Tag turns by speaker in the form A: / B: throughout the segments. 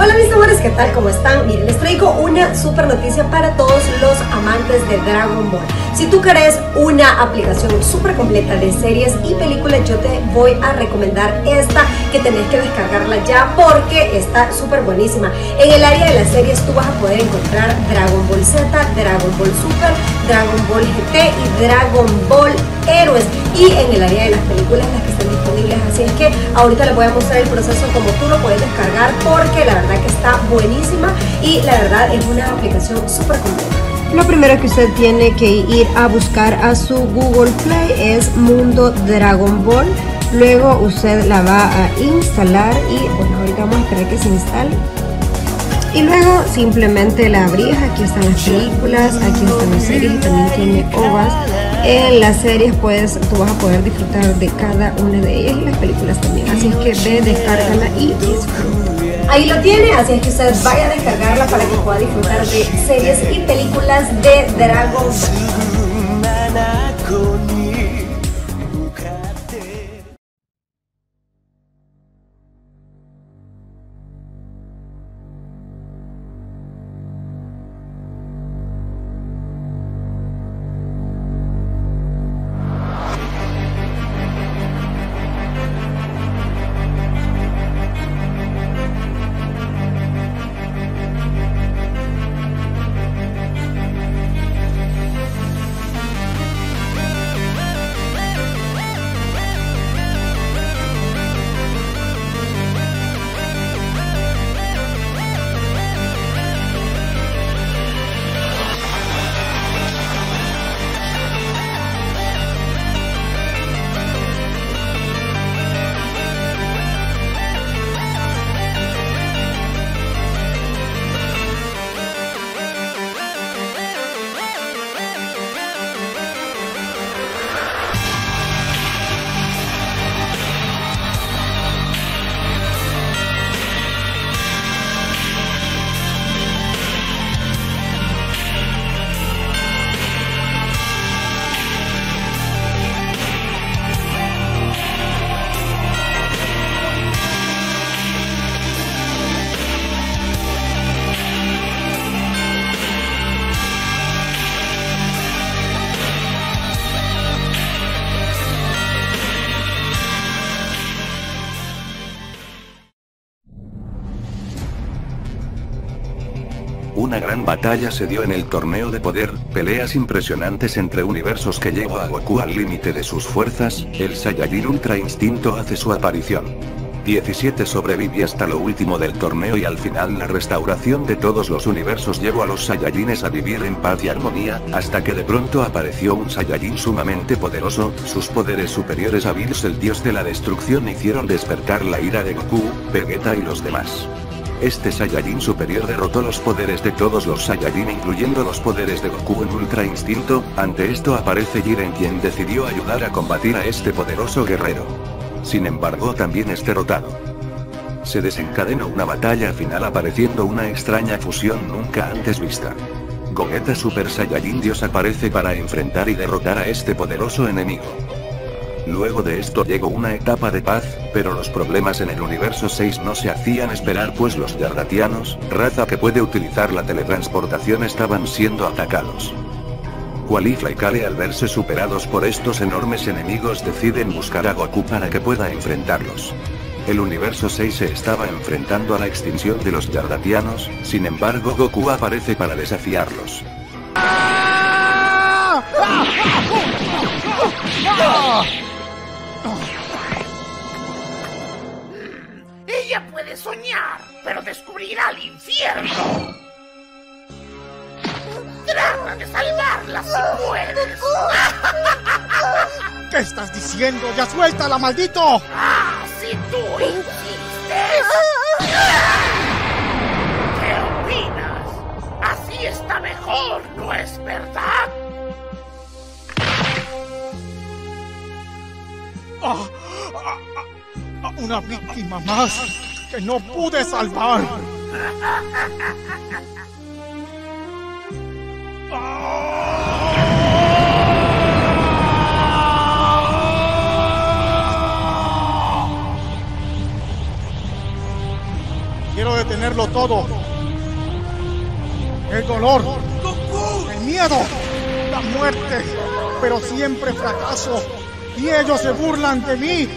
A: Hola mis amores, ¿qué tal? ¿Cómo están? Miren, les traigo una super noticia para todos los amantes de Dragon Ball. Si tú querés una aplicación súper completa de series y películas, yo te voy a recomendar esta que tenés que descargarla ya porque está súper buenísima. En el área de las series tú vas a poder encontrar Dragon Ball Z, Dragon Ball Super, Dragon Ball GT y Dragon Ball Héroes. Y en el área de las películas las que están disponibles. Así es que ahorita les voy a mostrar el proceso como tú lo puedes descargar porque la verdad que está buenísima y la verdad es una aplicación súper completa. Lo primero que usted tiene que ir a buscar a su Google Play es Mundo Dragon Ball. Luego usted la va a instalar y bueno, ahorita vamos a esperar que se instale. Y luego simplemente la abrías, aquí están las películas, aquí están las series también tiene OVAs. En las series pues tú vas a poder disfrutar de cada una de ellas y las películas también. Así es que ve, descárgala y disfruta. Ahí lo tiene, así es que usted vaya a descargarla para que pueda disfrutar de series y películas de Dragon Ball.
B: Una gran batalla se dio en el torneo de poder, peleas impresionantes entre universos que llevó a Goku al límite de sus fuerzas, el Saiyajin Ultra Instinto hace su aparición. 17 sobrevive hasta lo último del torneo y al final la restauración de todos los universos llevó a los Saiyajines a vivir en paz y armonía, hasta que de pronto apareció un Saiyajin sumamente poderoso, sus poderes superiores a Bills el dios de la destrucción hicieron despertar la ira de Goku, Vegeta y los demás. Este Saiyajin superior derrotó los poderes de todos los Saiyajin incluyendo los poderes de Goku en Ultra Instinto, ante esto aparece Jiren quien decidió ayudar a combatir a este poderoso guerrero. Sin embargo también es derrotado. Se desencadenó una batalla final apareciendo una extraña fusión nunca antes vista. Gogeta Super Saiyajin Dios aparece para enfrentar y derrotar a este poderoso enemigo. Luego de esto llegó una etapa de paz, pero los problemas en el universo 6 no se hacían esperar pues los Yardatianos, raza que puede utilizar la teletransportación estaban siendo atacados. Qualifla y Kale al verse superados por estos enormes enemigos deciden buscar a Goku para que pueda enfrentarlos. El universo 6 se estaba enfrentando a la extinción de los Yardatianos, sin embargo Goku aparece para desafiarlos.
C: Ella descubrirá el infierno. Trata de salvarla si puedes.
D: ¿Qué estás diciendo? ¡Ya suéltala, maldito!
C: Ah, si tú insistes. ¿Qué opinas? Así está mejor, ¿no es verdad?
D: Ah, una víctima más que no pude salvar. Quiero detenerlo todo. El dolor, el miedo, la muerte, pero siempre fracaso. Y ellos se burlan de mí,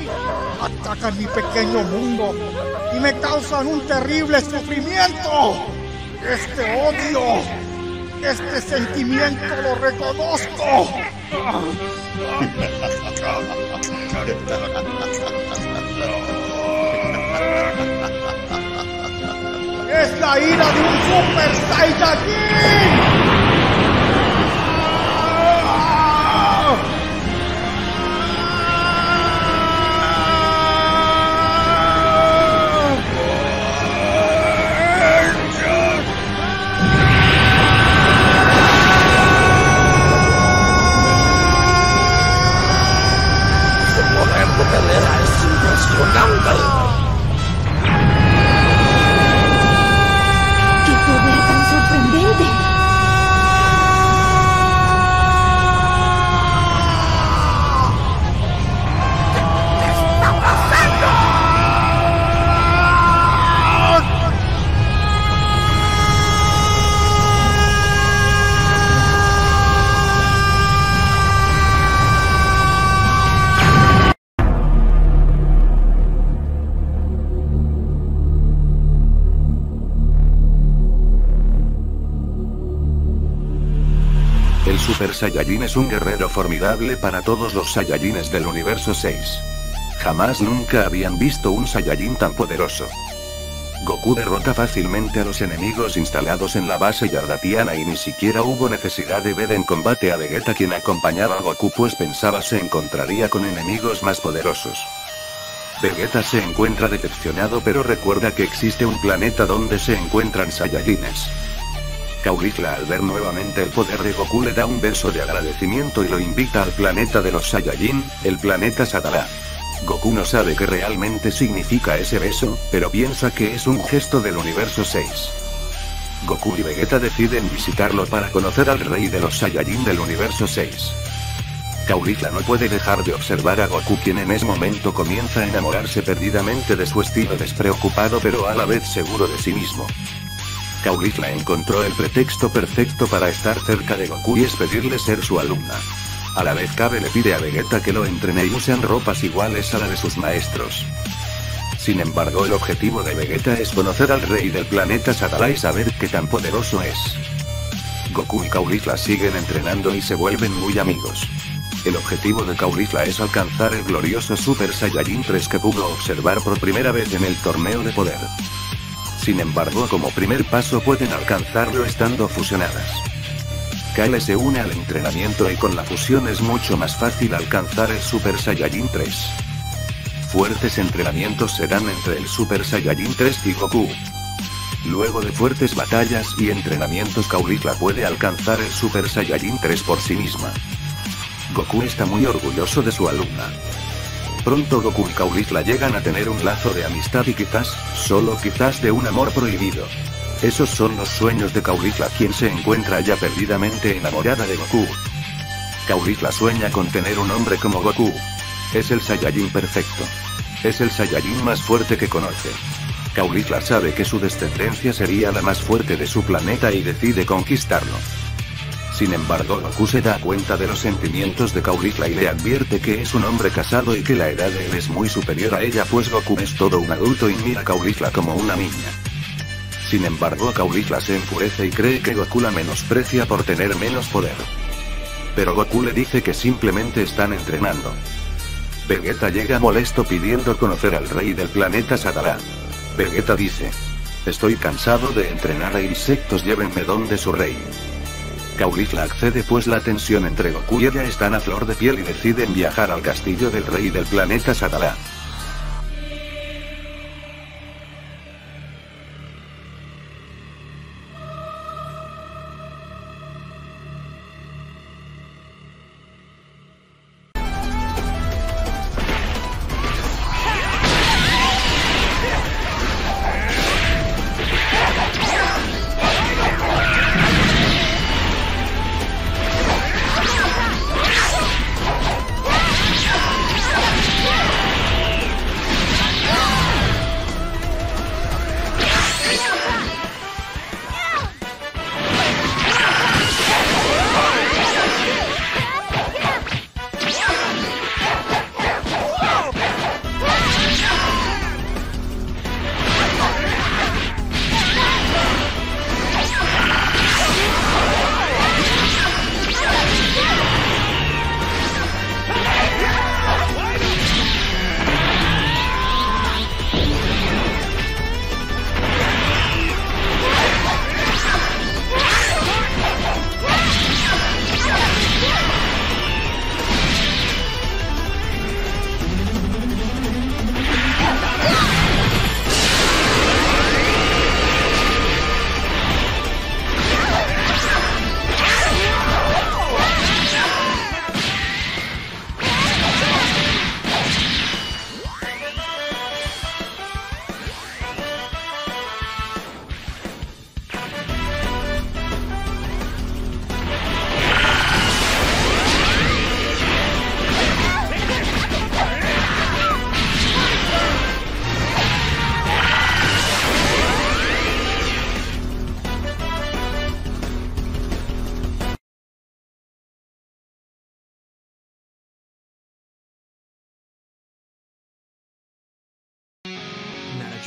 D: atacan mi pequeño mundo y me causan un terrible sufrimiento. Este odio, este sentimiento lo reconozco. Es la ira de un Super Saiyajin.
B: El Super Saiyajin es un guerrero formidable para todos los Saiyajines del universo 6. Jamás nunca habían visto un Saiyajin tan poderoso. Goku derrota fácilmente a los enemigos instalados en la base Yardatiana y ni siquiera hubo necesidad de ver en combate a Vegeta quien acompañaba a Goku pues pensaba se encontraría con enemigos más poderosos. Vegeta se encuentra decepcionado pero recuerda que existe un planeta donde se encuentran Saiyajines. Caulifla al ver nuevamente el poder de Goku le da un beso de agradecimiento y lo invita al planeta de los Saiyajin, el planeta Sadara. Goku no sabe qué realmente significa ese beso, pero piensa que es un gesto del universo 6. Goku y Vegeta deciden visitarlo para conocer al rey de los Saiyajin del universo 6. Caulifla no puede dejar de observar a Goku quien en ese momento comienza a enamorarse perdidamente de su estilo despreocupado pero a la vez seguro de sí mismo. Caulifla encontró el pretexto perfecto para estar cerca de Goku y es pedirle ser su alumna. A la vez Cabe le pide a Vegeta que lo entrene y usen ropas iguales a la de sus maestros. Sin embargo el objetivo de Vegeta es conocer al rey del planeta Sadala y saber qué tan poderoso es. Goku y Caulifla siguen entrenando y se vuelven muy amigos. El objetivo de Caulifla es alcanzar el glorioso Super Saiyajin 3 que pudo observar por primera vez en el torneo de poder. Sin embargo, como primer paso pueden alcanzarlo estando fusionadas. Kale se une al entrenamiento y con la fusión es mucho más fácil alcanzar el Super Saiyajin 3. Fuertes entrenamientos se dan entre el Super Saiyajin 3 y Goku. Luego de fuertes batallas y entrenamientos Caulifla puede alcanzar el Super Saiyajin 3 por sí misma. Goku está muy orgulloso de su alumna. Pronto Goku y Caulifla llegan a tener un lazo de amistad y quizás, solo quizás de un amor prohibido. Esos son los sueños de Caulifla quien se encuentra ya perdidamente enamorada de Goku. Caulifla sueña con tener un hombre como Goku. Es el Saiyajin perfecto. Es el Saiyajin más fuerte que conoce. Caulifla sabe que su descendencia sería la más fuerte de su planeta y decide conquistarlo. Sin embargo, Goku se da cuenta de los sentimientos de Caulifla y le advierte que es un hombre casado y que la edad de él es muy superior a ella pues Goku es todo un adulto y mira a Caulifla como una niña. Sin embargo, Caulifla se enfurece y cree que Goku la menosprecia por tener menos poder. Pero Goku le dice que simplemente están entrenando. Vegeta llega molesto pidiendo conocer al rey del planeta Sadara. Vegeta dice. Estoy cansado de entrenar a insectos, llévenme donde su rey. Caulifla accede pues la tensión entre Goku y ella están a flor de piel y deciden viajar al castillo del rey del planeta Sadara.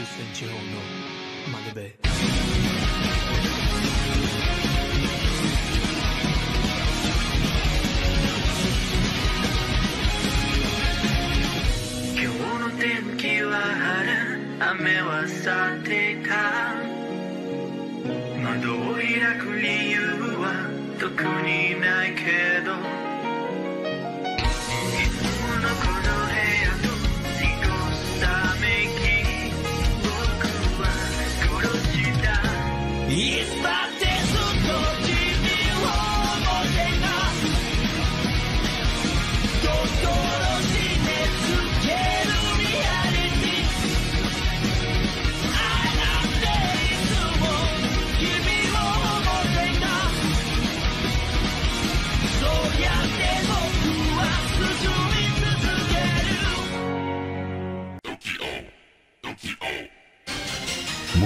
E: センチ方のマネベ今日の天気は晴れ雨は去ってか。窓を開く理由は特にないけど。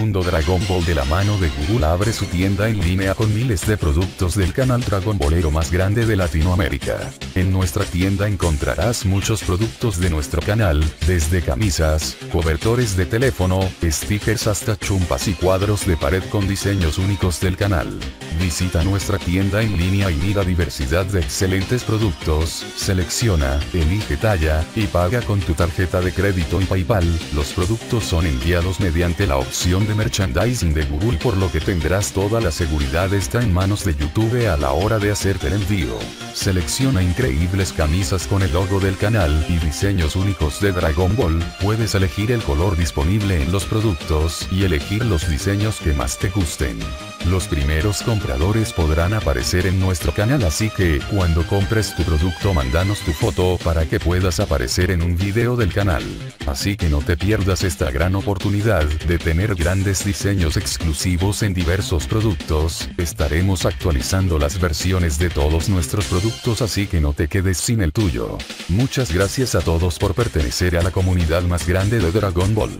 F: Mundo Dragon Ball de la mano de Google abre su tienda en línea con miles de productos del canal Dragon Ballero más grande de Latinoamérica. En nuestra tienda encontrarás muchos productos de nuestro canal, desde camisas, cobertores de teléfono, stickers hasta chumpas y cuadros de pared con diseños únicos del canal. Visita nuestra tienda en línea y mira diversidad de excelentes productos, selecciona, elige talla, y paga con tu tarjeta de crédito en PayPal. Los productos son enviados mediante la opción de merchandising de Google por lo que tendrás toda la seguridad está en manos de YouTube a la hora de hacerte el envío. Selecciona increíbles camisas con el logo del canal y diseños únicos de Dragon Ball, puedes elegir el color disponible en los productos y elegir los diseños que más te gusten. Los primeros compradores podrán aparecer en nuestro canal así que, cuando compres tu producto mándanos tu foto para que puedas aparecer en un video del canal. Así que no te pierdas esta gran oportunidad de tener grandes diseños exclusivos en diversos productos, estaremos actualizando las versiones de todos nuestros productos así que no te quedes sin el tuyo. Muchas gracias a todos por pertenecer a la comunidad más grande de Dragon Ball.